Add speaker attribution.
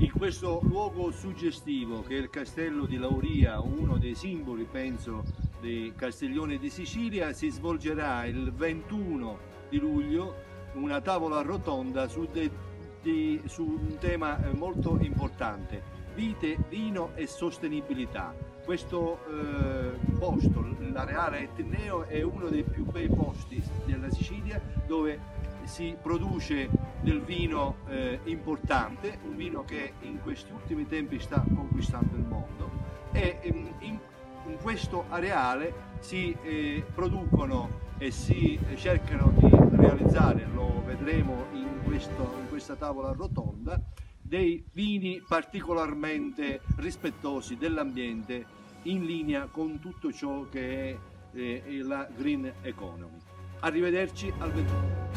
Speaker 1: In questo luogo suggestivo che è il castello di Lauria, uno dei simboli penso di Castiglione di Sicilia, si svolgerà il 21 di luglio una tavola rotonda su, de, di, su un tema eh, molto importante, vite, vino e sostenibilità. Questo eh, posto, l'areale Etneo, è uno dei più bei posti della Sicilia dove si produce del vino eh, importante, un vino che in questi ultimi tempi sta conquistando il mondo. E ehm, in, in questo areale si eh, producono e si cercano di realizzare, lo vedremo in, questo, in questa tavola rotonda, dei vini particolarmente rispettosi dell'ambiente in linea con tutto ciò che è eh, la green economy. Arrivederci al 21.